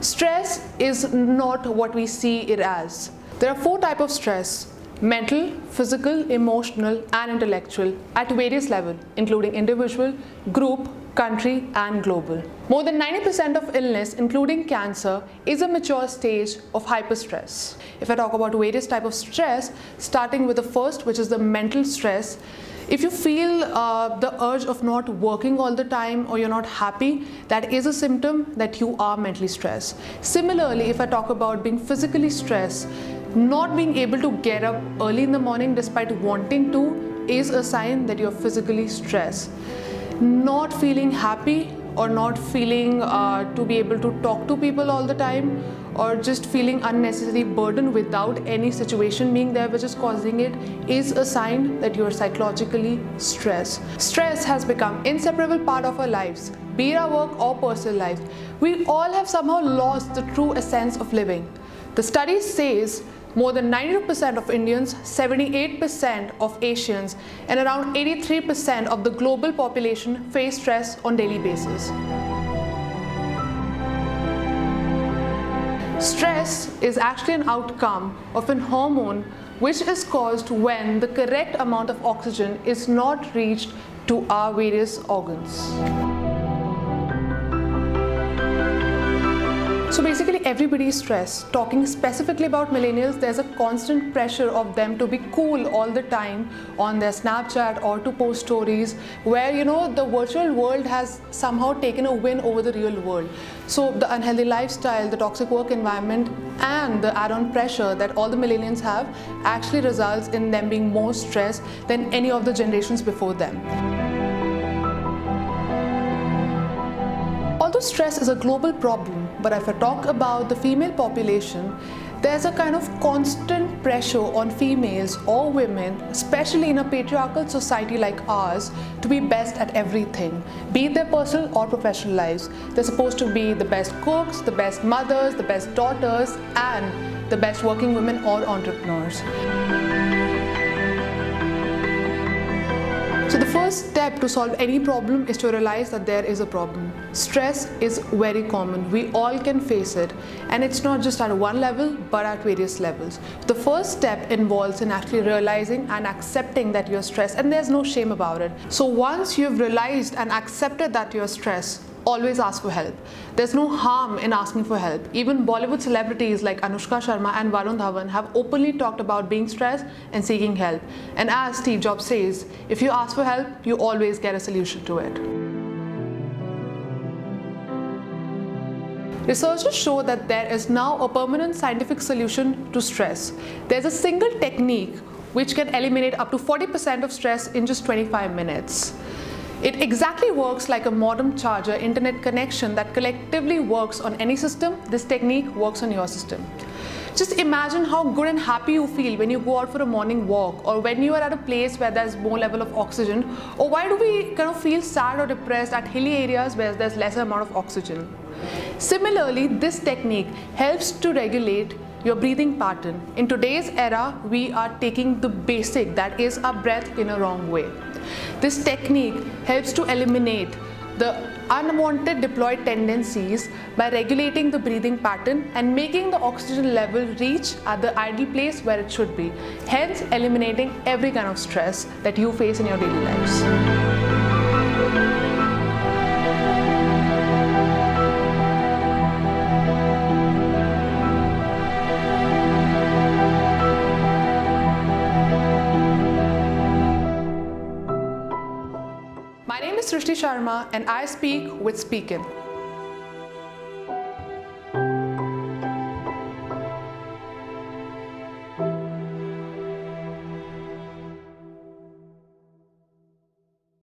Stress is not what we see it as. There are four types of stress mental, physical, emotional, and intellectual at various levels, including individual, group, country, and global. More than 90% of illness, including cancer, is a mature stage of hyperstress. If I talk about various types of stress, starting with the first, which is the mental stress, if you feel uh, the urge of not working all the time or you're not happy, that is a symptom that you are mentally stressed. Similarly, if I talk about being physically stressed, not being able to get up early in the morning despite wanting to is a sign that you're physically stressed. Not feeling happy or not feeling uh, to be able to talk to people all the time or just feeling unnecessary burden without any situation being there which is causing it is a sign that you are psychologically stressed. Stress has become inseparable part of our lives, be it our work or personal life. We all have somehow lost the true essence of living. The study says more than 92% of Indians, 78% of Asians, and around 83% of the global population face stress on daily basis. Stress is actually an outcome of an hormone which is caused when the correct amount of oxygen is not reached to our various organs. So basically everybody is stressed. Talking specifically about millennials, there's a constant pressure of them to be cool all the time on their Snapchat or to post stories where you know the virtual world has somehow taken a win over the real world. So the unhealthy lifestyle, the toxic work environment and the add-on pressure that all the millennials have actually results in them being more stressed than any of the generations before them. Stress is a global problem, but if I talk about the female population, there's a kind of constant pressure on females or women, especially in a patriarchal society like ours, to be best at everything, be it their personal or professional lives. They're supposed to be the best cooks, the best mothers, the best daughters, and the best working women or entrepreneurs. So the first step to solve any problem is to realize that there is a problem. Stress is very common. We all can face it and it's not just at one level but at various levels. The first step involves in actually realizing and accepting that you're stressed and there's no shame about it. So once you've realized and accepted that you're stressed, always ask for help. There's no harm in asking for help. Even Bollywood celebrities like Anushka Sharma and Varun Dhawan have openly talked about being stressed and seeking help. And as Steve Jobs says, if you ask for help, you always get a solution to it. Researchers show that there is now a permanent scientific solution to stress. There's a single technique which can eliminate up to 40% of stress in just 25 minutes. It exactly works like a modem charger internet connection that collectively works on any system. This technique works on your system. Just imagine how good and happy you feel when you go out for a morning walk or when you are at a place where there's more level of oxygen or why do we kind of feel sad or depressed at hilly areas where there's lesser amount of oxygen. Similarly, this technique helps to regulate your breathing pattern. In today's era, we are taking the basic that is our breath in a wrong way. This technique helps to eliminate the unwanted diploid tendencies by regulating the breathing pattern and making the oxygen level reach at the ideal place where it should be, hence eliminating every kind of stress that you face in your daily lives. Is Srishti Sharma and I speak with Speakin.